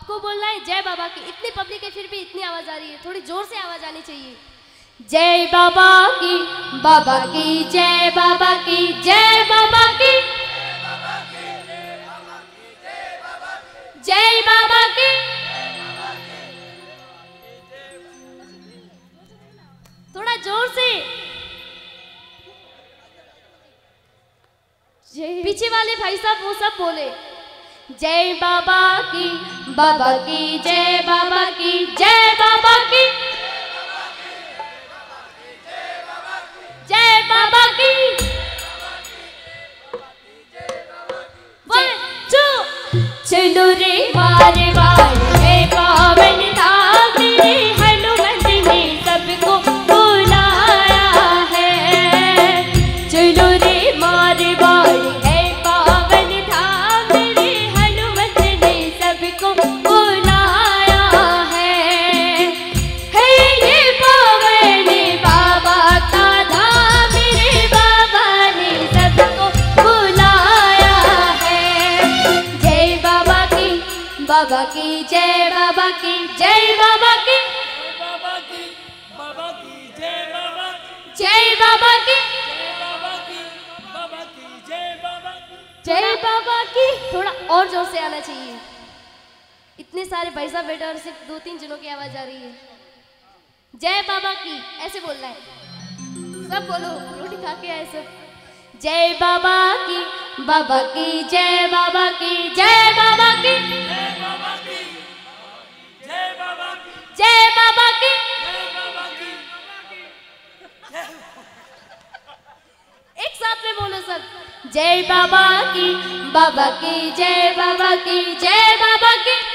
आपको बोलना है, जय बाबा की। इतनी पब्लिक है फिर भी इतनी आवाज़ आ रही है, थोड़ी ज़ोर से आवाज़ आनी चाहिए। जय बाबा की बाबा की, जय बाबा की, जय बाबा की। जय बाबा की। थोड़ा ज़ोर से। पीछे वाले भाई साहब वो सब बोले। जय बाबा की बाबा की, जय बाबा की, जय बाबा की जय बाबा की. चलो रे बारे बारे पावन इतने सारे भाई साहब बैठे और सिर्फ़ दो तीन जनों की आवाज़ आ रही है। जय बाबा की, ऐसे बोलना है। सब बोलो, रोटी खा के आए सब। जय बाबा की बाबा की, जय बाबा की, जय बाबा की। जय बाबा की, एक साथ में बोलो सब। जय बाबा की बाबा की, जय बाबा की, जय बाबा की।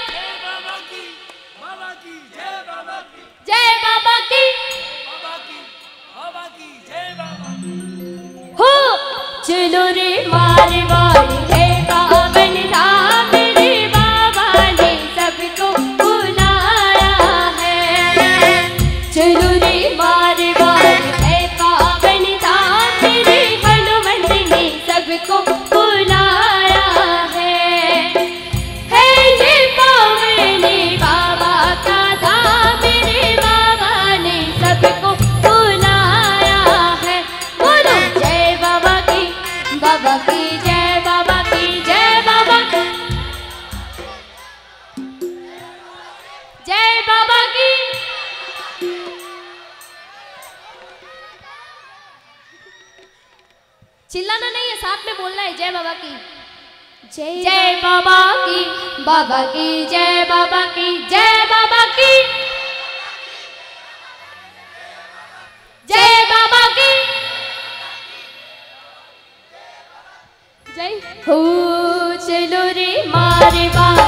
जय बाबा की। बाबा की बाबा की जय बाबा हो चलो रे मारे चिल्लाना नहीं है साथ में बोलना है जय बाबा की। जय बाबा की। बाबा की जय बाबा की जय बाबा की। जय बाबा की। जय। हो चलो रे मारे बाबा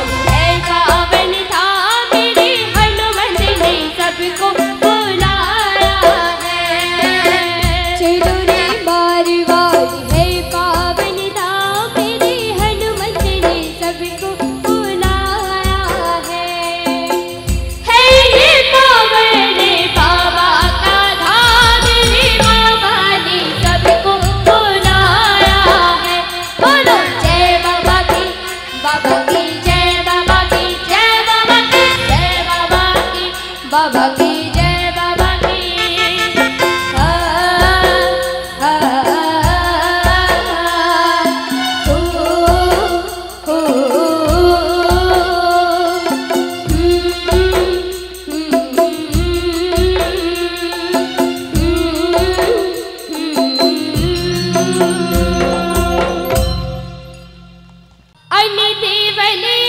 थे वली